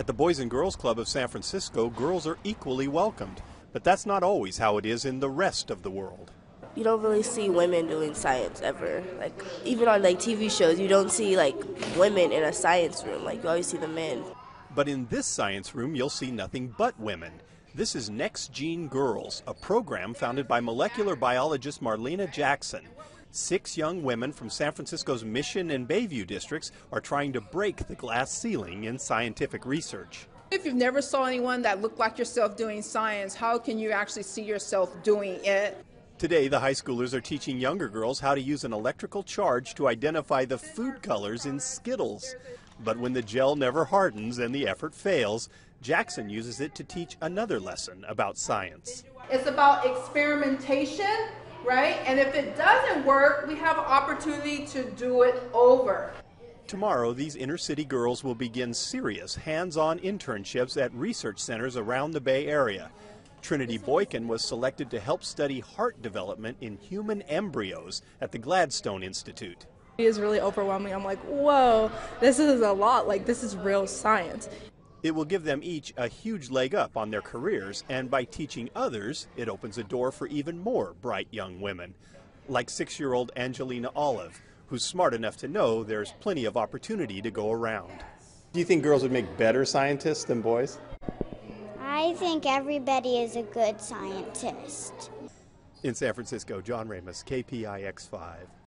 At the Boys and Girls Club of San Francisco, girls are equally welcomed. But that's not always how it is in the rest of the world. You don't really see women doing science ever. Like even on like TV shows, you don't see like women in a science room. Like you always see the men. But in this science room, you'll see nothing but women. This is NexGeneGirls, a program founded by molecular biologist Marlena Jackson. Six young women from San Francisco's Mission and Bayview districts are trying to break the glass ceiling in scientific research. If you've never saw anyone that looked like yourself doing science, how can you actually see yourself doing it? Today, the high schoolers are teaching younger girls how to use an electrical charge to identify the food colors in Skittles. But when the gel never hardens and the effort fails, Jackson uses it to teach another lesson about science. It's about experimentation, right? And if it doesn't work, we have an opportunity to do it over. Tomorrow, these inner city girls will begin serious hands on internships at research centers around the Bay Area. Trinity Boykin was selected to help study heart development in human embryos at the Gladstone Institute. It is really overwhelming. I'm like, whoa, this is a lot. Like, this is real science. It will give them each a huge leg up on their careers, and by teaching others, it opens a door for even more bright young women, like six year old Angelina Olive, who's smart enough to know there's plenty of opportunity to go around. Do you think girls would make better scientists than boys? I think everybody is a good scientist. In San Francisco, John Ramos, KPIX 5.